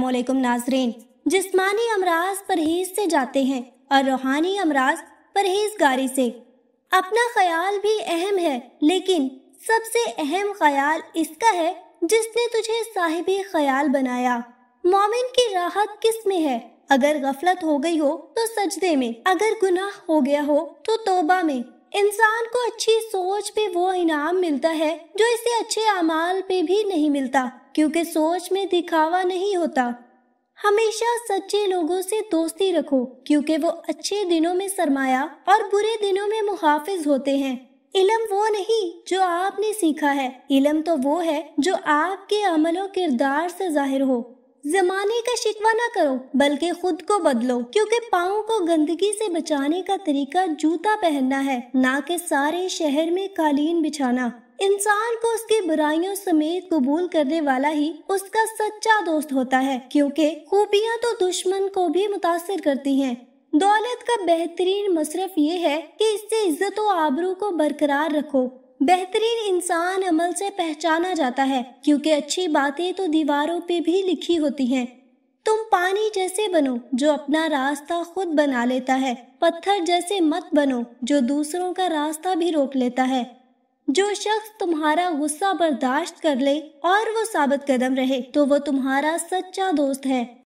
वालेकुम नाजरीन। जिस्मानी अमराज परहेज से जाते हैं और रूहानी अमराज परहेजगारी से। अपना ख्याल भी अहम है, लेकिन सबसे अहम ख्याल इसका है जिसने तुझे साहिब ख्याल बनाया। मोमिन की राहत किसमें है? अगर गफलत हो गई हो तो सजदे में, अगर गुनाह हो गया हो तो तोबा में। इंसान को अच्छी सोच पे वो इनाम मिलता है, जो इसे अच्छे अमाल पे भी नहीं मिलता, क्योंकि सोच में दिखावा नहीं होता। हमेशा सच्चे लोगों से दोस्ती रखो, क्योंकि वो अच्छे दिनों में सरमाया और बुरे दिनों में मुहाफिज होते हैं। इलम वो नहीं, जो आपने सीखा है। इलम तो वो है, जो आपके अमलो किरदार से ज़ाहिर हो। जमाने का शिकवा ना करो, बल्कि खुद को बदलो, क्योंकि पाओ को गंदगी से बचाने का तरीका जूता पहनना है, ना कि सारे शहर में कालीन बिछाना। इंसान को उसकी बुराइयों समेत कबूल करने वाला ही उसका सच्चा दोस्त होता है, क्योंकि खूबियाँ तो दुश्मन को भी मुतासर करती हैं। दौलत का बेहतरीन मसरफ ये है कि इससे इज़्ज़त व आबरू को बरकरार रखो। बेहतरीन इंसान अमल से पहचाना जाता है, क्योंकि अच्छी बातें तो दीवारों पे भी लिखी होती हैं। तुम पानी जैसे बनो, जो अपना रास्ता खुद बना लेता है। पत्थर जैसे मत बनो, जो दूसरों का रास्ता भी रोक लेता है। जो शख्स तुम्हारा गुस्सा बर्दाश्त कर ले और वो साबित कदम रहे तो वो तुम्हारा सच्चा दोस्त है।